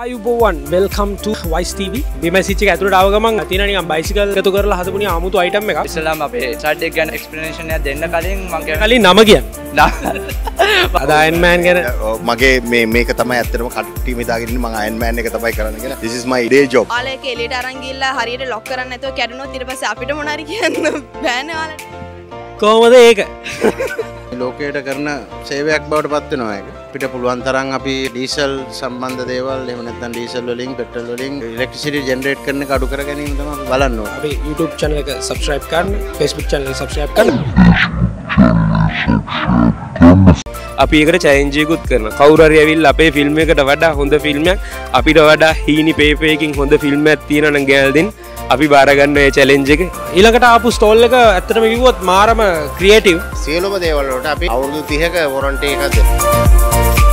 අයුබෝවන් welcome wise TV. බිමසිච්චි ඇතුට අවගමන් තිනනික බයිසිකල් ගතු කරලා හදපුුණ අමුතු අයිටම් එක ඉස්සලාම් අපේ සඩ්ඩක් ගැන එක්ස්පිනේෂනය දෙන්න කලින් මංග කලින් නම කියන්න. අදායන්මෑන් ගැන. මගේ මේ මේක තමයි ඇත්තටම කට්ටි මිතාගෙන මං අයන්මෑන් එක තමයි is my day job. ආලයක එලියට අරංගිල්ලා හරියට ලොක් කරන්න ඇතුව කැඩුණොත් ඊට පස්සේ අපිට මොනාරි කියන්න බෑනේ ඔයාලට. කෝමද ඒක ලෝකයට කරන සේවයක් බවට පත්වෙනවා එක පිට පුළුවන් තරන් අපි ඩීසල් සම්බන්ධ දේවල් එමනත්තන් ඩීසල් වලින් පෙටල් වලින් ඉලෙක්ට්‍රිසිටි ජෙනරේට් කරන කඩු කර ගැනීම තමයි බලන්න ඕනේ. අපේ YouTube චැනල එක සබස්ක්‍රයිබ් කරන්න ෆෙස්බුක් චැනල සබස්ක්‍රයිබ් කරන්න. අපි එකට චයින්ජයකුත් කරන කවුරරි ඇවිල් අපේ ෆිල්ම් එකට වඩා හොඳ ෆිල්ම්යක් අපිට වඩා හීනි පේපයකින් හොඳ ෆිල්ම් ඇත්තියනන ගෑල්දින් අපි බාරගන්න චලෙන්ජ එක. ඊළඟට ආපු ස්ටෝල් එක ඇත්තටම විවොත් මාරම ක්‍රියටව් සියලුම දේවල්ලට අපි අවුරුදු තිහක වොරන්ටේ එකක්ද